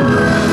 Yeah.